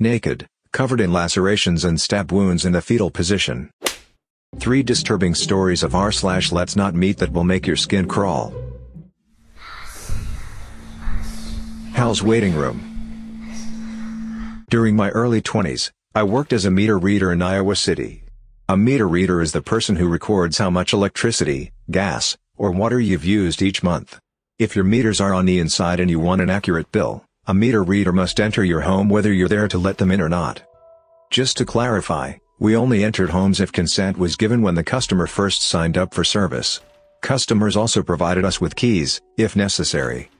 naked, covered in lacerations and stab wounds in the fetal position. 3 disturbing stories of r slash let's not meet that will make your skin crawl. Hal's Waiting Room During my early 20s, I worked as a meter reader in Iowa City. A meter reader is the person who records how much electricity, gas, or water you've used each month. If your meters are on the inside and you want an accurate bill, a meter reader must enter your home whether you're there to let them in or not. Just to clarify, we only entered homes if consent was given when the customer first signed up for service. Customers also provided us with keys, if necessary.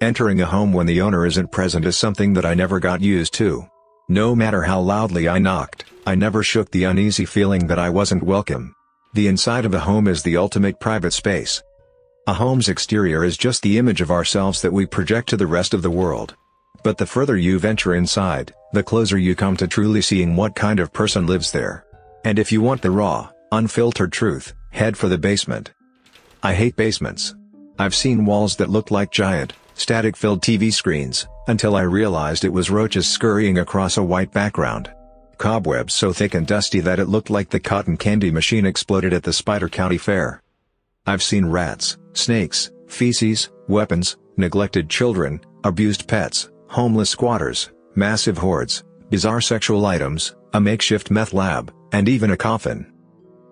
Entering a home when the owner isn't present is something that I never got used to. No matter how loudly I knocked, I never shook the uneasy feeling that I wasn't welcome. The inside of a home is the ultimate private space. A home's exterior is just the image of ourselves that we project to the rest of the world. But the further you venture inside, the closer you come to truly seeing what kind of person lives there. And if you want the raw, unfiltered truth, head for the basement. I hate basements. I've seen walls that looked like giant, static-filled TV screens, until I realized it was roaches scurrying across a white background. Cobwebs so thick and dusty that it looked like the cotton candy machine exploded at the Spider County Fair. I've seen rats, snakes, feces, weapons, neglected children, abused pets, homeless squatters, massive hoards, bizarre sexual items, a makeshift meth lab, and even a coffin.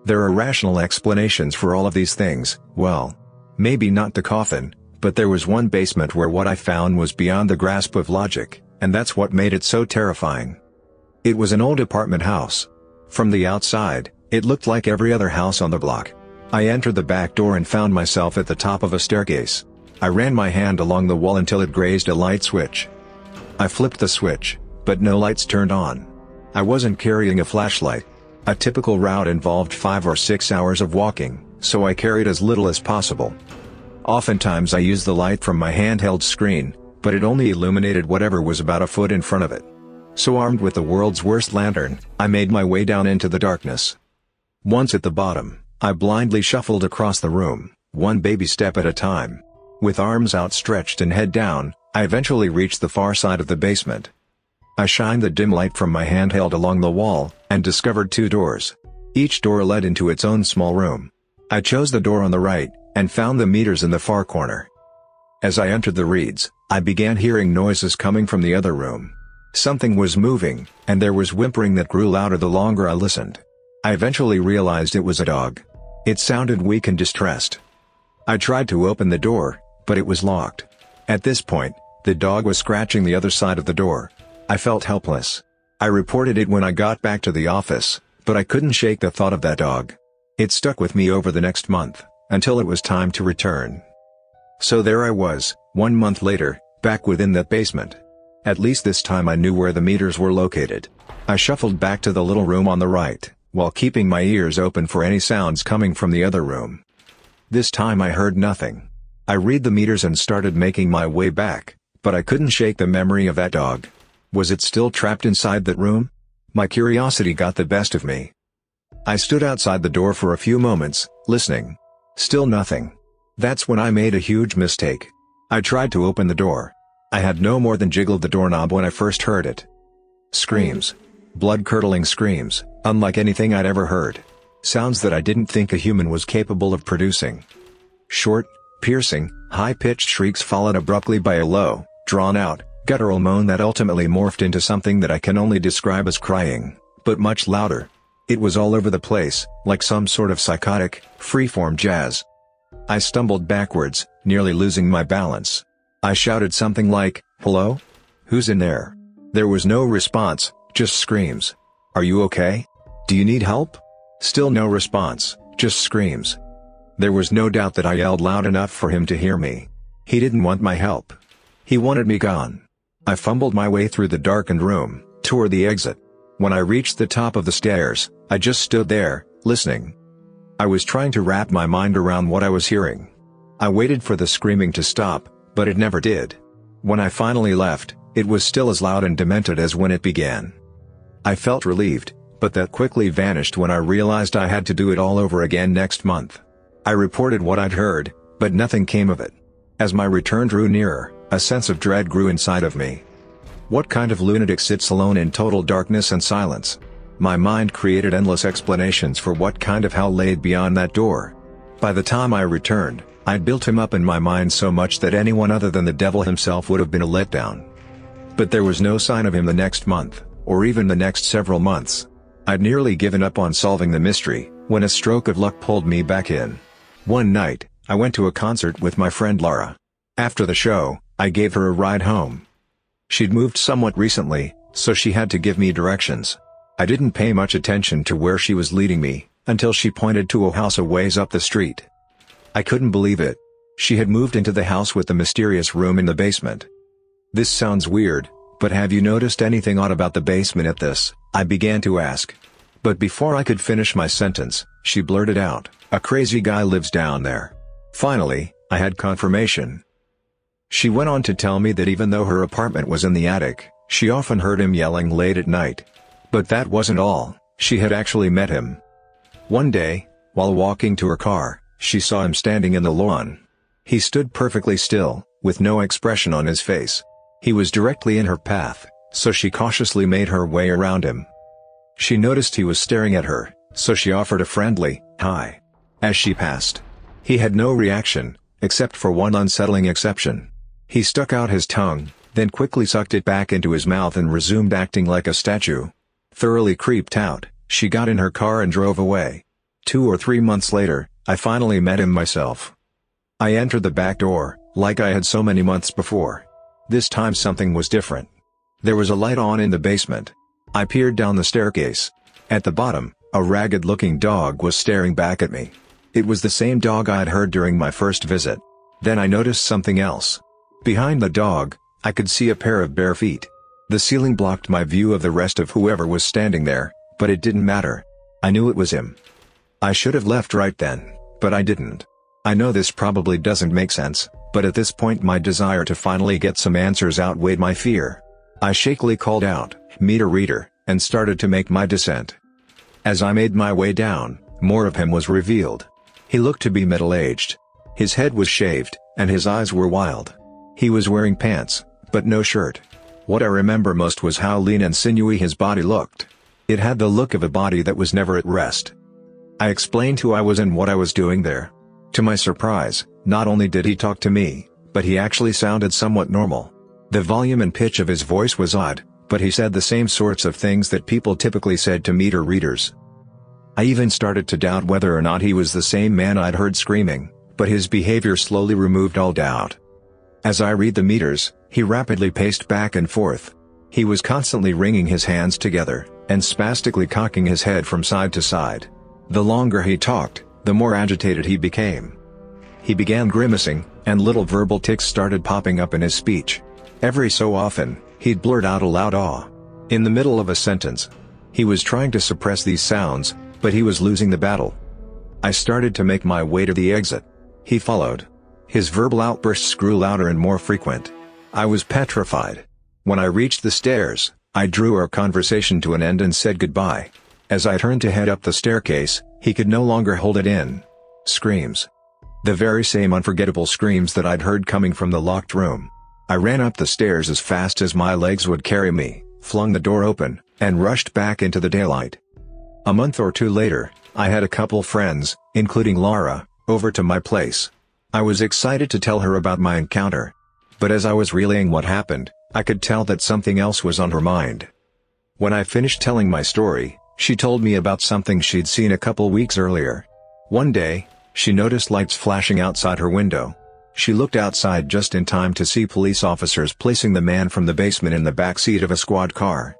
There are rational explanations for all of these things, well, maybe not the coffin, but there was one basement where what I found was beyond the grasp of logic, and that's what made it so terrifying. It was an old apartment house. From the outside, it looked like every other house on the block. I entered the back door and found myself at the top of a staircase. I ran my hand along the wall until it grazed a light switch. I flipped the switch, but no lights turned on. I wasn't carrying a flashlight. A typical route involved 5 or 6 hours of walking, so I carried as little as possible. Oftentimes I used the light from my handheld screen, but it only illuminated whatever was about a foot in front of it. So armed with the world's worst lantern, I made my way down into the darkness. Once at the bottom, I blindly shuffled across the room, one baby step at a time. With arms outstretched and head down, I eventually reached the far side of the basement. I shined the dim light from my handheld along the wall, and discovered two doors. Each door led into its own small room. I chose the door on the right, and found the meters in the far corner. As I entered the reads, I began hearing noises coming from the other room. Something was moving, and there was whimpering that grew louder the longer I listened. I eventually realized it was a dog. It sounded weak and distressed. I tried to open the door, but it was locked. At this point, the dog was scratching the other side of the door. I felt helpless. I reported it when I got back to the office, but I couldn't shake the thought of that dog. It stuck with me over the next month, until it was time to return. So there I was, one month later, back within that basement. At least this time I knew where the meters were located. I shuffled back to the little room on the right, while keeping my ears open for any sounds coming from the other room. This time I heard nothing. I read the meters and started making my way back, but I couldn't shake the memory of that dog. Was it still trapped inside that room? My curiosity got the best of me. I stood outside the door for a few moments, listening. Still nothing. That's when I made a huge mistake. I tried to open the door. I had no more than jiggled the doorknob when I first heard it. Screams. Blood-curdling screams, unlike anything I'd ever heard. Sounds that I didn't think a human was capable of producing. Short, piercing, high-pitched shrieks followed abruptly by a low, drawn-out, guttural moan that ultimately morphed into something that I can only describe as crying, but much louder. It was all over the place, like some sort of psychotic, freeform jazz. I stumbled backwards, nearly losing my balance. I shouted something like, hello? Who's in there? There was no response, just screams. Are you okay? Do you need help? Still no response, just screams. There was no doubt that I yelled loud enough for him to hear me. He didn't want my help. He wanted me gone. I fumbled my way through the darkened room, toward the exit. When I reached the top of the stairs, I just stood there, listening. I was trying to wrap my mind around what I was hearing. I waited for the screaming to stop, but it never did. When I finally left, it was still as loud and demented as when it began. I felt relieved, but that quickly vanished when I realized I had to do it all over again next month. I reported what I'd heard, but nothing came of it. As my return drew nearer, a sense of dread grew inside of me. What kind of lunatic sits alone in total darkness and silence? My mind created endless explanations for what kind of hell laid beyond that door. By the time I returned, I'd built him up in my mind so much that anyone other than the devil himself would have been a letdown. But there was no sign of him the next month, or even the next several months. I'd nearly given up on solving the mystery, when a stroke of luck pulled me back in. One night, I went to a concert with my friend Laura. After the show, I gave her a ride home. She'd moved somewhat recently, so she had to give me directions. I didn't pay much attention to where she was leading me, until she pointed to a house a ways up the street. I couldn't believe it. She had moved into the house with the mysterious room in the basement. This sounds weird, but have you noticed anything odd about the basement at this? I began to ask. But before I could finish my sentence, she blurted out, a crazy guy lives down there. Finally, I had confirmation. She went on to tell me that even though her apartment was in the attic, she often heard him yelling late at night. But that wasn't all, she had actually met him. One day, while walking to her car, she saw him standing in the lawn. He stood perfectly still, with no expression on his face. He was directly in her path, so she cautiously made her way around him. She noticed he was staring at her, so she offered a friendly, hi. As she passed. He had no reaction, except for one unsettling exception. He stuck out his tongue, then quickly sucked it back into his mouth and resumed acting like a statue. Thoroughly creeped out, she got in her car and drove away. Two or three months later, I finally met him myself. I entered the back door, like I had so many months before. This time something was different. There was a light on in the basement. I peered down the staircase. At the bottom, a ragged-looking dog was staring back at me. It was the same dog I'd heard during my first visit. Then I noticed something else. Behind the dog, I could see a pair of bare feet. The ceiling blocked my view of the rest of whoever was standing there, but it didn't matter. I knew it was him. I should have left right then but I didn't. I know this probably doesn't make sense, but at this point my desire to finally get some answers outweighed my fear. I shakily called out, meter reader, and started to make my descent. As I made my way down, more of him was revealed. He looked to be middle-aged. His head was shaved, and his eyes were wild. He was wearing pants, but no shirt. What I remember most was how lean and sinewy his body looked. It had the look of a body that was never at rest. I explained who I was and what I was doing there. To my surprise, not only did he talk to me, but he actually sounded somewhat normal. The volume and pitch of his voice was odd, but he said the same sorts of things that people typically said to meter readers. I even started to doubt whether or not he was the same man I'd heard screaming, but his behavior slowly removed all doubt. As I read the meters, he rapidly paced back and forth. He was constantly wringing his hands together, and spastically cocking his head from side to side. The longer he talked, the more agitated he became. He began grimacing, and little verbal tics started popping up in his speech. Every so often, he'd blurt out a loud awe. In the middle of a sentence. He was trying to suppress these sounds, but he was losing the battle. I started to make my way to the exit. He followed. His verbal outbursts grew louder and more frequent. I was petrified. When I reached the stairs, I drew our conversation to an end and said goodbye. As I turned to head up the staircase, he could no longer hold it in. Screams. The very same unforgettable screams that I'd heard coming from the locked room. I ran up the stairs as fast as my legs would carry me, flung the door open, and rushed back into the daylight. A month or two later, I had a couple friends, including Laura, over to my place. I was excited to tell her about my encounter. But as I was relaying what happened, I could tell that something else was on her mind. When I finished telling my story, she told me about something she'd seen a couple weeks earlier. One day, she noticed lights flashing outside her window. She looked outside just in time to see police officers placing the man from the basement in the back seat of a squad car.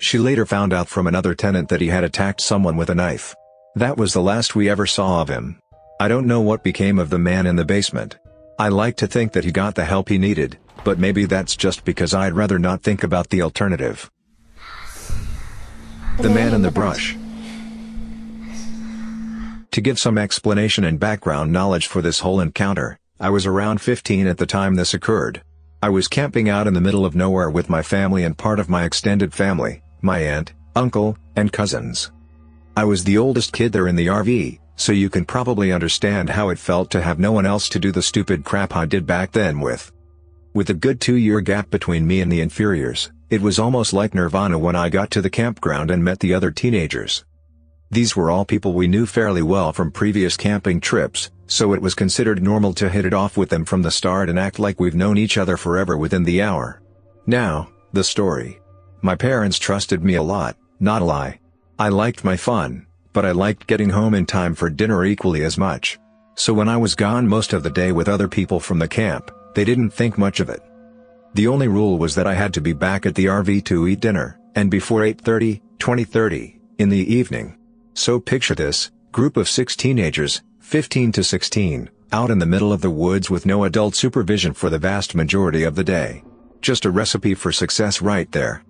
She later found out from another tenant that he had attacked someone with a knife. That was the last we ever saw of him. I don't know what became of the man in the basement. I like to think that he got the help he needed, but maybe that's just because I'd rather not think about the alternative. The Man in the Brush. To give some explanation and background knowledge for this whole encounter, I was around 15 at the time this occurred. I was camping out in the middle of nowhere with my family and part of my extended family, my aunt, uncle, and cousins. I was the oldest kid there in the RV, so you can probably understand how it felt to have no one else to do the stupid crap I did back then with. With a good two-year gap between me and the inferiors, it was almost like nirvana when I got to the campground and met the other teenagers. These were all people we knew fairly well from previous camping trips, so it was considered normal to hit it off with them from the start and act like we've known each other forever within the hour. Now, the story. My parents trusted me a lot, not a lie. I liked my fun, but I liked getting home in time for dinner equally as much. So when I was gone most of the day with other people from the camp, they didn't think much of it. The only rule was that I had to be back at the RV to eat dinner, and before 8.30, 20.30, in the evening. So picture this, group of six teenagers, 15 to 16, out in the middle of the woods with no adult supervision for the vast majority of the day. Just a recipe for success right there.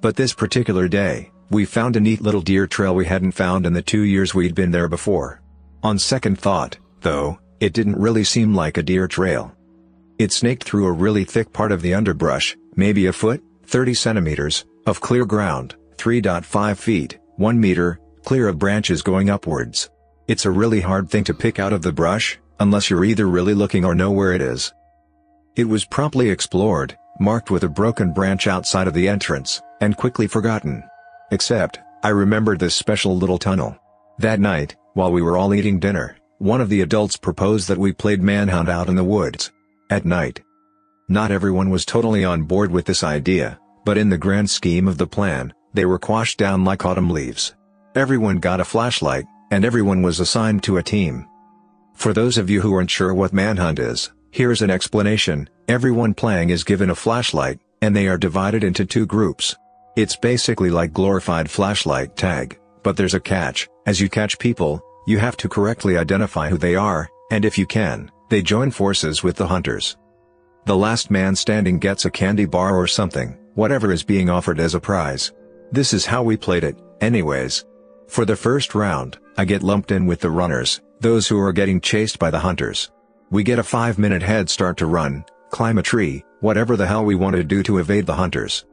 But this particular day, we found a neat little deer trail we hadn't found in the two years we'd been there before. On second thought, though, it didn't really seem like a deer trail. It snaked through a really thick part of the underbrush, maybe a foot, 30 centimeters, of clear ground, 3.5 feet, 1 meter, clear of branches going upwards. It's a really hard thing to pick out of the brush, unless you're either really looking or know where it is. It was promptly explored, marked with a broken branch outside of the entrance, and quickly forgotten. Except, I remembered this special little tunnel. That night, while we were all eating dinner, one of the adults proposed that we played manhunt out in the woods. At night. Not everyone was totally on board with this idea, but in the grand scheme of the plan, they were quashed down like autumn leaves. Everyone got a flashlight, and everyone was assigned to a team. For those of you who aren't sure what manhunt is, here's an explanation, everyone playing is given a flashlight, and they are divided into two groups. It's basically like glorified flashlight tag, but there's a catch, as you catch people, you have to correctly identify who they are, and if you can, they join forces with the hunters. The last man standing gets a candy bar or something, whatever is being offered as a prize. This is how we played it, anyways. For the first round, I get lumped in with the runners, those who are getting chased by the hunters. We get a 5 minute head start to run, climb a tree, whatever the hell we want to do to evade the hunters.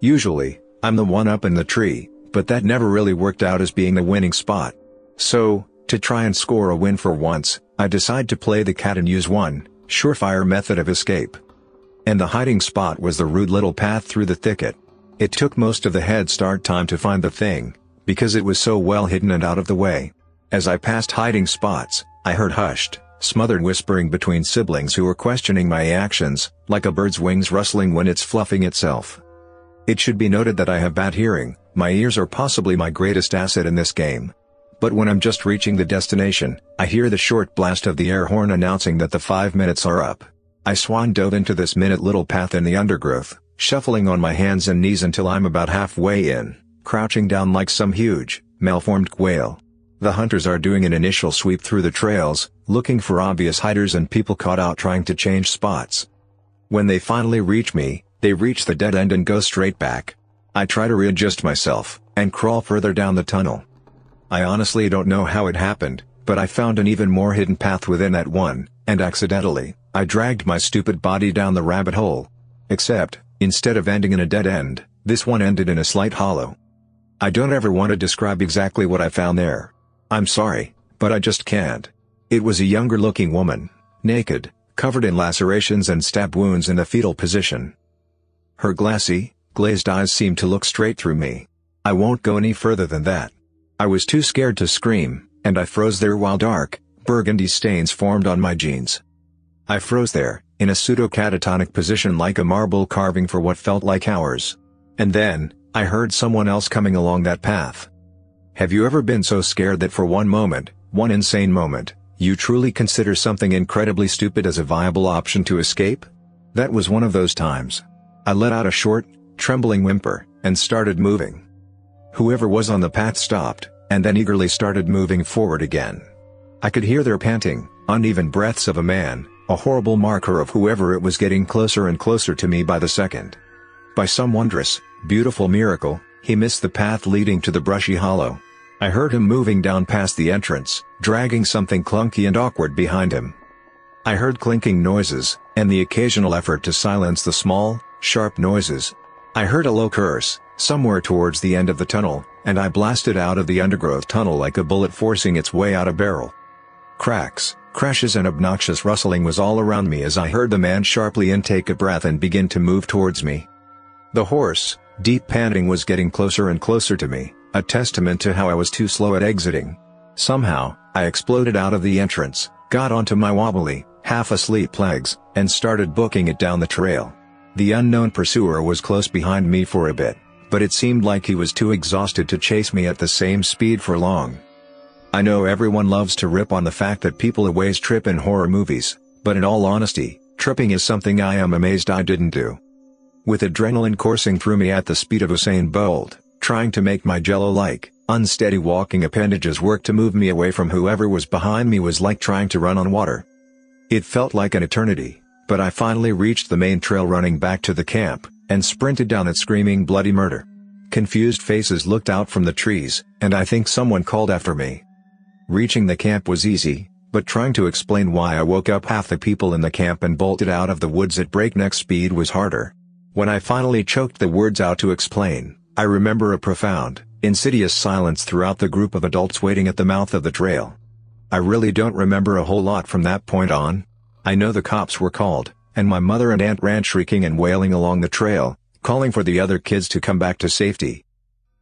Usually, I'm the one up in the tree, but that never really worked out as being the winning spot. So, to try and score a win for once, I decide to play the cat and use one, surefire method of escape. And the hiding spot was the rude little path through the thicket. It took most of the head start time to find the thing, because it was so well hidden and out of the way. As I passed hiding spots, I heard hushed, smothered whispering between siblings who were questioning my actions, like a bird's wings rustling when it's fluffing itself. It should be noted that I have bad hearing, my ears are possibly my greatest asset in this game. But when I'm just reaching the destination, I hear the short blast of the air horn announcing that the five minutes are up. I swan dove into this minute little path in the undergrowth, shuffling on my hands and knees until I'm about halfway in, crouching down like some huge, malformed quail. The hunters are doing an initial sweep through the trails, looking for obvious hiders and people caught out trying to change spots. When they finally reach me, they reach the dead end and go straight back. I try to readjust myself, and crawl further down the tunnel. I honestly don't know how it happened, but I found an even more hidden path within that one, and accidentally, I dragged my stupid body down the rabbit hole. Except, instead of ending in a dead end, this one ended in a slight hollow. I don't ever want to describe exactly what I found there. I'm sorry, but I just can't. It was a younger looking woman, naked, covered in lacerations and stab wounds in the fetal position. Her glassy, glazed eyes seemed to look straight through me. I won't go any further than that. I was too scared to scream, and I froze there while dark, burgundy stains formed on my jeans. I froze there, in a pseudo-catatonic position like a marble carving for what felt like hours. And then, I heard someone else coming along that path. Have you ever been so scared that for one moment, one insane moment, you truly consider something incredibly stupid as a viable option to escape? That was one of those times. I let out a short, trembling whimper, and started moving. Whoever was on the path stopped, and then eagerly started moving forward again. I could hear their panting, uneven breaths of a man, a horrible marker of whoever it was getting closer and closer to me by the second. By some wondrous, beautiful miracle, he missed the path leading to the brushy hollow. I heard him moving down past the entrance, dragging something clunky and awkward behind him. I heard clinking noises, and the occasional effort to silence the small, sharp noises. I heard a low curse, somewhere towards the end of the tunnel, and I blasted out of the undergrowth tunnel like a bullet forcing its way out a barrel. Cracks, Crashes and obnoxious rustling was all around me as I heard the man sharply intake a breath and begin to move towards me. The hoarse, deep panting was getting closer and closer to me, a testament to how I was too slow at exiting. Somehow, I exploded out of the entrance, got onto my wobbly, half-asleep legs, and started booking it down the trail. The unknown pursuer was close behind me for a bit, but it seemed like he was too exhausted to chase me at the same speed for long. I know everyone loves to rip on the fact that people always trip in horror movies, but in all honesty, tripping is something I am amazed I didn't do. With adrenaline coursing through me at the speed of Usain Bolt, trying to make my jello-like, unsteady walking appendages work to move me away from whoever was behind me was like trying to run on water. It felt like an eternity, but I finally reached the main trail running back to the camp, and sprinted down it screaming bloody murder. Confused faces looked out from the trees, and I think someone called after me. Reaching the camp was easy, but trying to explain why I woke up half the people in the camp and bolted out of the woods at breakneck speed was harder. When I finally choked the words out to explain, I remember a profound, insidious silence throughout the group of adults waiting at the mouth of the trail. I really don't remember a whole lot from that point on. I know the cops were called, and my mother and aunt ran shrieking and wailing along the trail, calling for the other kids to come back to safety.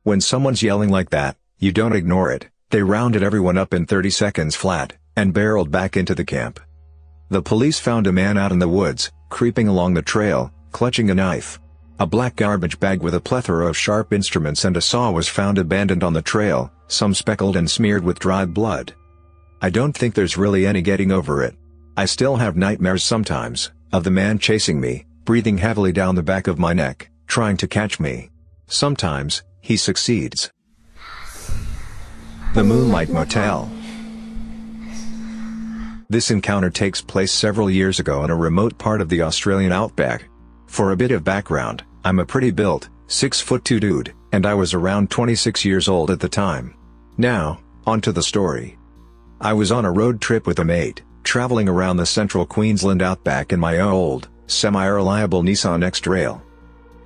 When someone's yelling like that, you don't ignore it, they rounded everyone up in 30 seconds flat, and barreled back into the camp. The police found a man out in the woods, creeping along the trail, clutching a knife. A black garbage bag with a plethora of sharp instruments and a saw was found abandoned on the trail, some speckled and smeared with dried blood. I don't think there's really any getting over it. I still have nightmares sometimes, of the man chasing me, breathing heavily down the back of my neck, trying to catch me. Sometimes, he succeeds. The Moonlight Motel. This encounter takes place several years ago in a remote part of the Australian outback. For a bit of background, I'm a pretty built, 6 foot 2 dude, and I was around 26 years old at the time. Now, on to the story. I was on a road trip with a mate, traveling around the central Queensland outback in my old, semi-reliable Nissan X-Trail.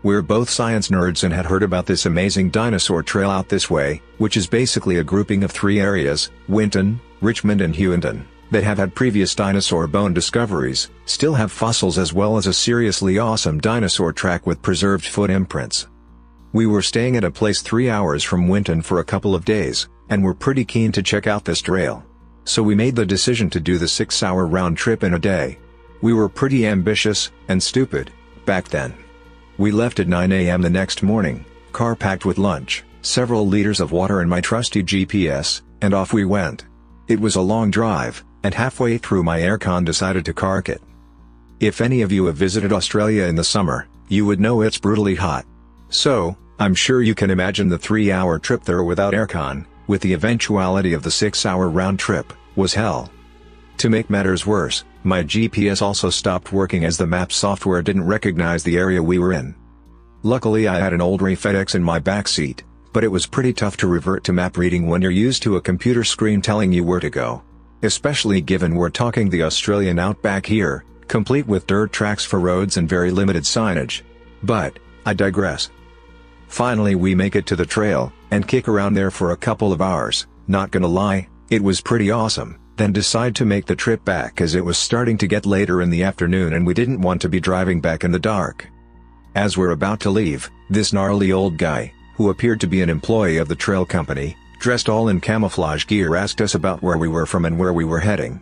We're both science nerds and had heard about this amazing dinosaur trail out this way, which is basically a grouping of three areas, Winton, Richmond and Hughenden, that have had previous dinosaur bone discoveries, still have fossils as well as a seriously awesome dinosaur track with preserved foot imprints. We were staying at a place three hours from Winton for a couple of days, and were pretty keen to check out this trail. So we made the decision to do the six-hour round trip in a day. We were pretty ambitious, and stupid, back then. We left at 9 a.m. the next morning, car packed with lunch, several liters of water and my trusty GPS, and off we went. It was a long drive, and halfway through my aircon decided to cark it. If any of you have visited Australia in the summer, you would know it's brutally hot. So, I'm sure you can imagine the three-hour trip there without aircon, with the eventuality of the six-hour round trip, was hell. To make matters worse, my GPS also stopped working as the map software didn't recognize the area we were in. Luckily I had an old Ray FedEx in my backseat, but it was pretty tough to revert to map reading when you're used to a computer screen telling you where to go. Especially given we're talking the Australian outback here, complete with dirt tracks for roads and very limited signage. But, I digress. Finally we make it to the trail, and kick around there for a couple of hours, not gonna lie, it was pretty awesome then decide to make the trip back as it was starting to get later in the afternoon and we didn't want to be driving back in the dark. As we're about to leave, this gnarly old guy, who appeared to be an employee of the trail company, dressed all in camouflage gear asked us about where we were from and where we were heading.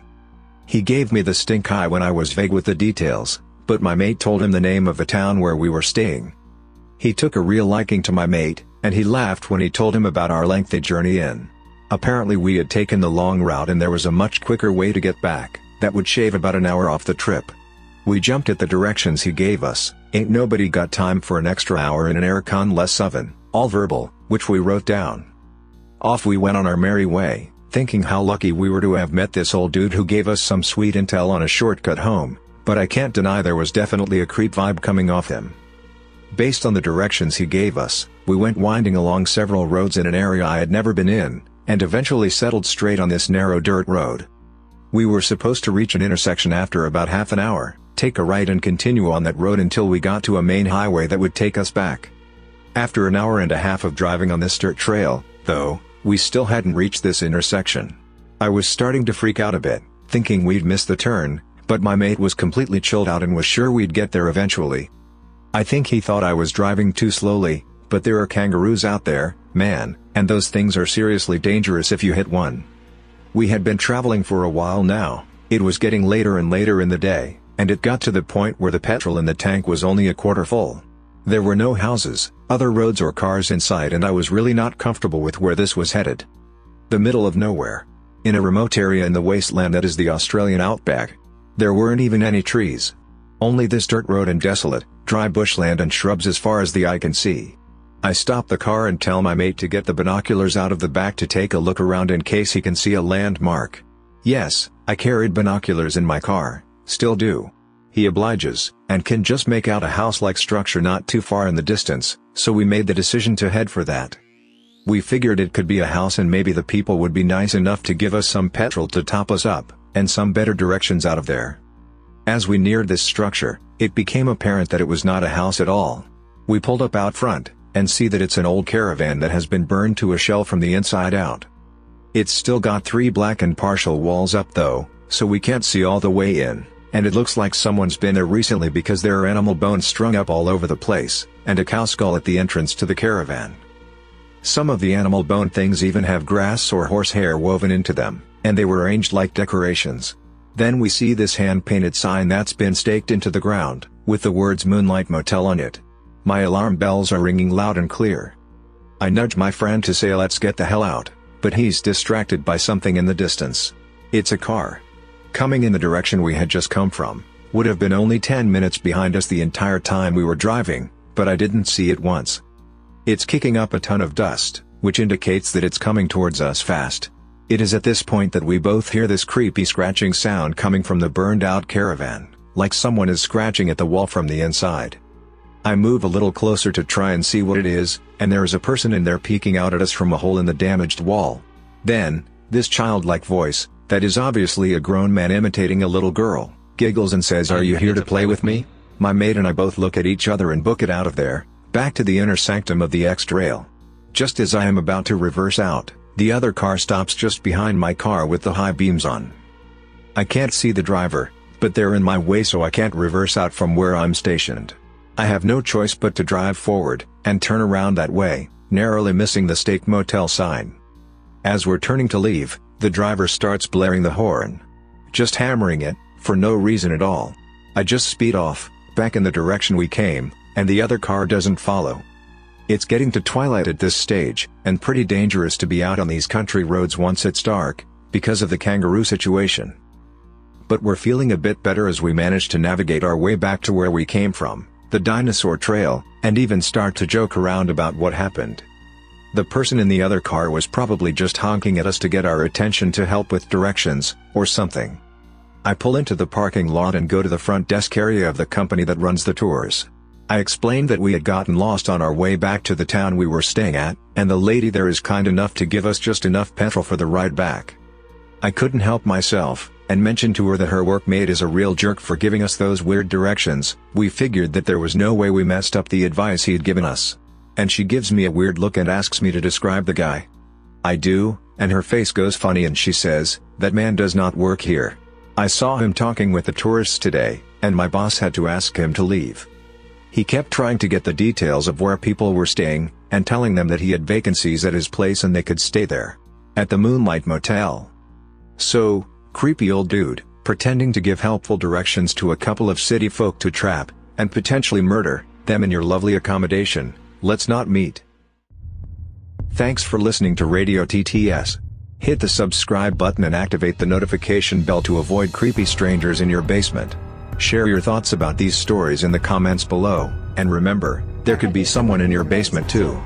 He gave me the stink eye when I was vague with the details, but my mate told him the name of the town where we were staying. He took a real liking to my mate, and he laughed when he told him about our lengthy journey in. Apparently we had taken the long route and there was a much quicker way to get back, that would shave about an hour off the trip. We jumped at the directions he gave us, ain't nobody got time for an extra hour in an aircon-less oven, all verbal, which we wrote down. Off we went on our merry way, thinking how lucky we were to have met this old dude who gave us some sweet intel on a shortcut home, but I can't deny there was definitely a creep vibe coming off him. Based on the directions he gave us, we went winding along several roads in an area I had never been in, and eventually settled straight on this narrow dirt road. We were supposed to reach an intersection after about half an hour, take a right and continue on that road until we got to a main highway that would take us back. After an hour and a half of driving on this dirt trail, though, we still hadn't reached this intersection. I was starting to freak out a bit, thinking we'd miss the turn, but my mate was completely chilled out and was sure we'd get there eventually. I think he thought I was driving too slowly, but there are kangaroos out there, man, and those things are seriously dangerous if you hit one. We had been traveling for a while now, it was getting later and later in the day, and it got to the point where the petrol in the tank was only a quarter full. There were no houses, other roads or cars in sight and I was really not comfortable with where this was headed. The middle of nowhere. In a remote area in the wasteland that is the Australian outback. There weren't even any trees. Only this dirt road and desolate, dry bushland and shrubs as far as the eye can see. I stop the car and tell my mate to get the binoculars out of the back to take a look around in case he can see a landmark. Yes, I carried binoculars in my car, still do. He obliges, and can just make out a house-like structure not too far in the distance, so we made the decision to head for that. We figured it could be a house and maybe the people would be nice enough to give us some petrol to top us up, and some better directions out of there. As we neared this structure, it became apparent that it was not a house at all. We pulled up out front, and see that it's an old caravan that has been burned to a shell from the inside out. It's still got three black and partial walls up though, so we can't see all the way in, and it looks like someone's been there recently because there are animal bones strung up all over the place, and a cow skull at the entrance to the caravan. Some of the animal bone things even have grass or horsehair woven into them, and they were arranged like decorations. Then we see this hand-painted sign that's been staked into the ground, with the words Moonlight Motel on it. My alarm bells are ringing loud and clear. I nudge my friend to say let's get the hell out, but he's distracted by something in the distance. It's a car. Coming in the direction we had just come from, would have been only 10 minutes behind us the entire time we were driving, but I didn't see it once. It's kicking up a ton of dust, which indicates that it's coming towards us fast. It is at this point that we both hear this creepy scratching sound coming from the burned out caravan, like someone is scratching at the wall from the inside. I move a little closer to try and see what it is, and there is a person in there peeking out at us from a hole in the damaged wall. Then, this childlike voice, that is obviously a grown man imitating a little girl, giggles and says are you here to play with me? My mate and I both look at each other and book it out of there, back to the inner sanctum of the X-Trail. Just as I am about to reverse out, the other car stops just behind my car with the high beams on. I can't see the driver, but they're in my way so I can't reverse out from where I'm stationed. I have no choice but to drive forward, and turn around that way, narrowly missing the Stake Motel sign. As we're turning to leave, the driver starts blaring the horn. Just hammering it, for no reason at all. I just speed off, back in the direction we came, and the other car doesn't follow. It's getting to twilight at this stage, and pretty dangerous to be out on these country roads once it's dark, because of the kangaroo situation. But we're feeling a bit better as we manage to navigate our way back to where we came from the dinosaur trail, and even start to joke around about what happened. The person in the other car was probably just honking at us to get our attention to help with directions, or something. I pull into the parking lot and go to the front desk area of the company that runs the tours. I explained that we had gotten lost on our way back to the town we were staying at, and the lady there is kind enough to give us just enough petrol for the ride back. I couldn't help myself, and mentioned to her that her workmate is a real jerk for giving us those weird directions, we figured that there was no way we messed up the advice he'd given us. And she gives me a weird look and asks me to describe the guy. I do, and her face goes funny and she says, that man does not work here. I saw him talking with the tourists today, and my boss had to ask him to leave. He kept trying to get the details of where people were staying, and telling them that he had vacancies at his place and they could stay there. At the Moonlight Motel. So, Creepy old dude, pretending to give helpful directions to a couple of city folk to trap, and potentially murder, them in your lovely accommodation, let's not meet. Thanks for listening to Radio TTS. Hit the subscribe button and activate the notification bell to avoid creepy strangers in your basement. Share your thoughts about these stories in the comments below, and remember, there could be someone in your basement too.